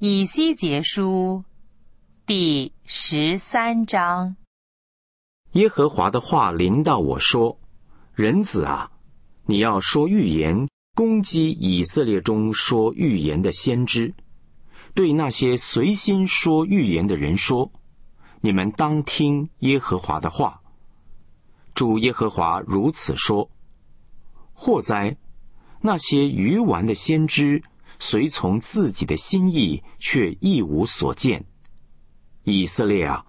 以西结书第十三章。耶和华的话临到我说：“人子啊，你要说预言，攻击以色列中说预言的先知，对那些随心说预言的人说：你们当听耶和华的话。主耶和华如此说：祸哉！那些愚顽的先知。”随从自己的心意，却一无所见。以色列啊，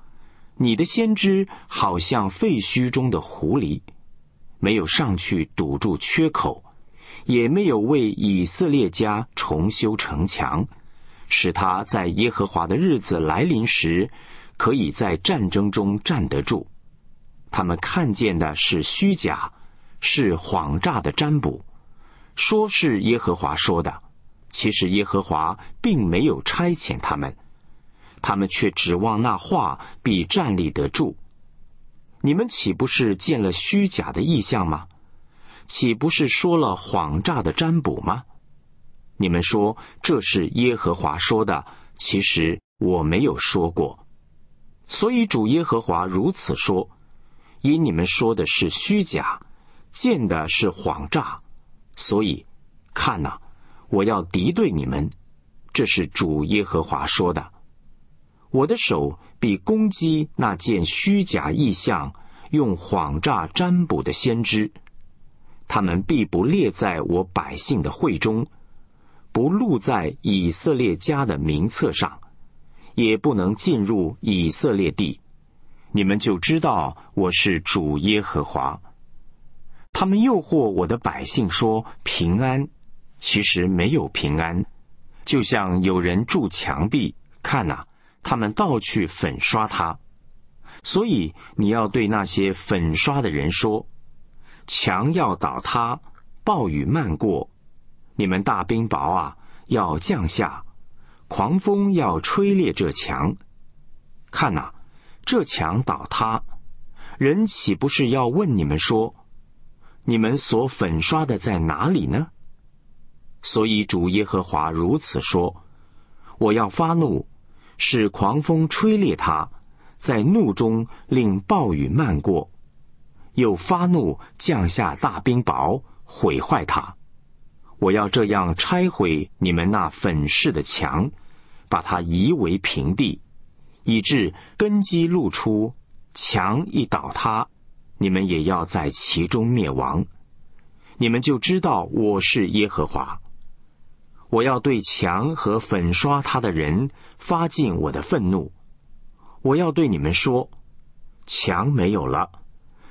你的先知好像废墟中的狐狸，没有上去堵住缺口，也没有为以色列家重修城墙，使他在耶和华的日子来临时，可以在战争中站得住。他们看见的是虚假，是谎诈的占卜，说是耶和华说的。其实耶和华并没有差遣他们，他们却指望那话必站立得住。你们岂不是见了虚假的意象吗？岂不是说了谎诈的占卜吗？你们说这是耶和华说的，其实我没有说过。所以主耶和华如此说：因你们说的是虚假，见的是谎诈，所以看呐。我要敌对你们，这是主耶和华说的。我的手必攻击那件虚假意象、用谎诈占卜的先知，他们必不列在我百姓的会中，不录在以色列家的名册上，也不能进入以色列地。你们就知道我是主耶和华。他们诱惑我的百姓说平安。其实没有平安，就像有人筑墙壁，看呐，他们倒去粉刷它。所以你要对那些粉刷的人说：墙要倒塌，暴雨漫过，你们大冰雹啊要降下，狂风要吹裂这墙。看呐，这墙倒塌，人岂不是要问你们说：你们所粉刷的在哪里呢？所以主耶和华如此说：“我要发怒，使狂风吹裂它，在怒中令暴雨漫过；又发怒降下大冰雹，毁坏它。我要这样拆毁你们那粉饰的墙，把它夷为平地，以致根基露出，墙一倒塌，你们也要在其中灭亡。你们就知道我是耶和华。”我要对墙和粉刷它的人发尽我的愤怒。我要对你们说：墙没有了，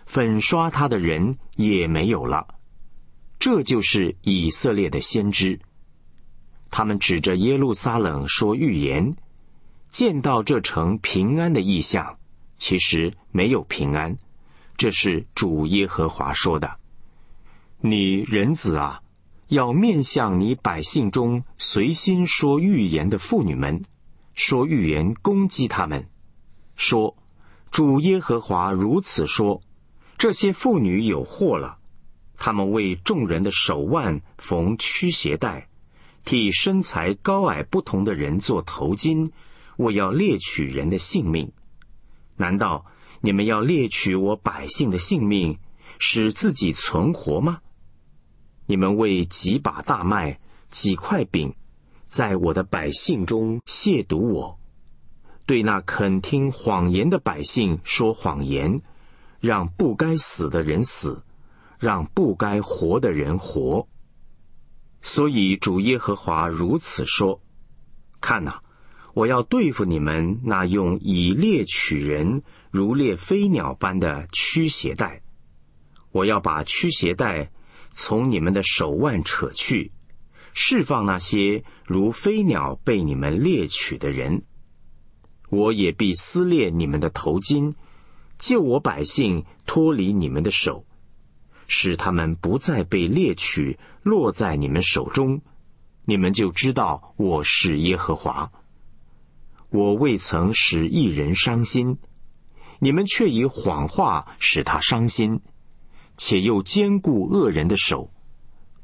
粉刷它的人也没有了。这就是以色列的先知。他们指着耶路撒冷说预言，见到这城平安的意象，其实没有平安。这是主耶和华说的。你人子啊！要面向你百姓中随心说预言的妇女们，说预言攻击他们，说：主耶和华如此说：这些妇女有祸了，他们为众人的手腕缝驱鞋带，替身材高矮不同的人做头巾，我要猎取人的性命。难道你们要猎取我百姓的性命，使自己存活吗？你们为几把大麦、几块饼，在我的百姓中亵渎我，对那肯听谎言的百姓说谎言，让不该死的人死，让不该活的人活。所以主耶和华如此说：看哪，我要对付你们那用以猎取人如猎飞鸟般的驱邪带，我要把驱邪带。从你们的手腕扯去，释放那些如飞鸟被你们猎取的人。我也必撕裂你们的头巾，救我百姓脱离你们的手，使他们不再被猎取，落在你们手中。你们就知道我是耶和华。我未曾使一人伤心，你们却以谎话使他伤心。且又兼顾恶人的手，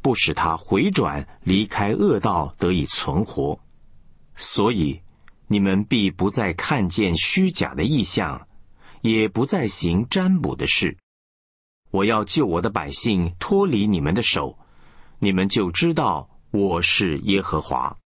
不使他回转离开恶道，得以存活。所以你们必不再看见虚假的异象，也不再行占卜的事。我要救我的百姓脱离你们的手，你们就知道我是耶和华。